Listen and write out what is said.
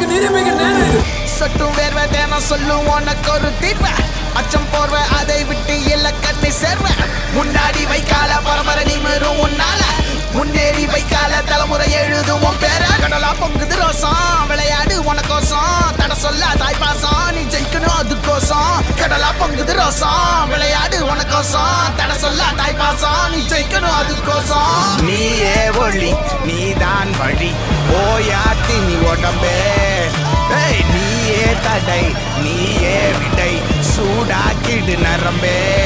நிரூபிக்கிற நேரம் இது? சொட்டும் வேர்வை தேனம் சொல்லும் உனக்கு ஒரு தீர்வ. அச்சம் போர்வ அதை விட்டு எல்ல கண்ணை சேர்வ. முன்னாடி வைக்கால பரம்பரை நிமிரும் உன்னால. முன்னேறி வைக்கால தலைமுறை எழுதும் உன் பேர. கடலா பொங்குது ரோசம் விளையாடு உனக்கோசம். தட சொல்ல தாய் பாசம் நீ ஜெயிக்கணும் அதுக்கோசம். கடலா பொங்குது ரோசம் விளையாடு உனக்கோசம். தட சொல்ல தாய் பாசம் நீ ஜெயிக்கணும் அதுக்கோசம். நீயே வழி நீதான் வழி. ஓயாத்தி நீ உடம்பே. நீயே தடை நீயே விடை. சூடாக்கிடு நரம்பே.